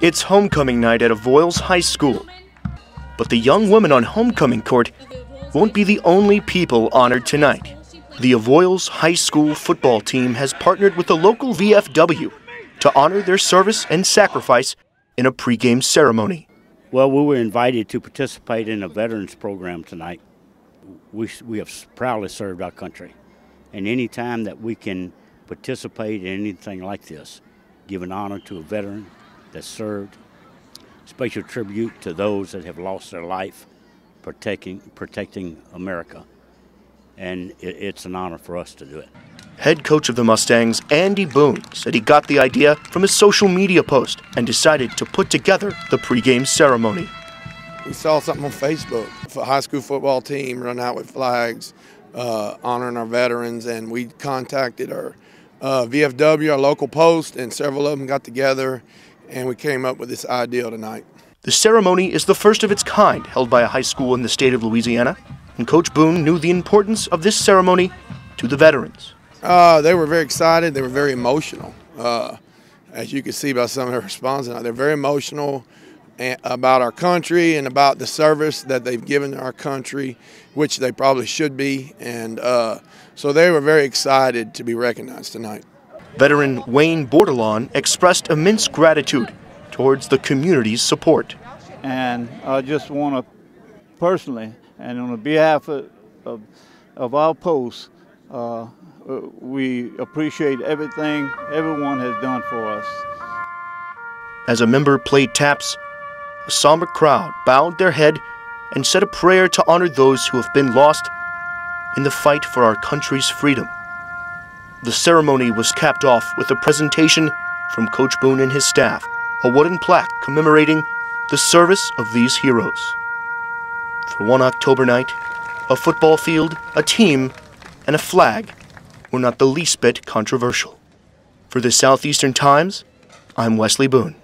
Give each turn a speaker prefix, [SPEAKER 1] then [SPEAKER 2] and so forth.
[SPEAKER 1] It's homecoming night at Avoyelles High School. But the young women on homecoming court won't be the only people honored tonight. The Avoyelles High School football team has partnered with the local VFW to honor their service and sacrifice in a pregame ceremony.
[SPEAKER 2] Well, we were invited to participate in a veterans program tonight. We, we have proudly served our country. And any time that we can participate in anything like this, give an honor to a veteran that served, special tribute to those that have lost their life protecting, protecting America. And it, it's an honor for us to do it.
[SPEAKER 1] Head coach of the Mustangs, Andy Boone, said he got the idea from a social media post and decided to put together the pregame ceremony.
[SPEAKER 3] We saw something on Facebook, a high school football team run out with flags, uh, honoring our veterans, and we contacted our uh, VFW, our local post, and several of them got together, and we came up with this idea tonight.
[SPEAKER 1] The ceremony is the first of its kind held by a high school in the state of Louisiana, and Coach Boone knew the importance of this ceremony to the veterans.
[SPEAKER 3] Uh, they were very excited. They were very emotional. Uh, as you can see by some of their responses, they're very emotional about our country and about the service that they've given our country, which they probably should be. And uh, so they were very excited to be recognized tonight.
[SPEAKER 1] Veteran Wayne Bordelon expressed immense gratitude towards the community's support.
[SPEAKER 4] And I just want to personally, and on behalf of, of, of our post, uh, uh, we appreciate everything everyone has done for us.
[SPEAKER 1] As a member played taps, a somber crowd bowed their head and said a prayer to honor those who have been lost in the fight for our country's freedom. The ceremony was capped off with a presentation from Coach Boone and his staff, a wooden plaque commemorating the service of these heroes. For one October night, a football field, a team, and a flag were not the least bit controversial. For the Southeastern Times, I'm Wesley Boone.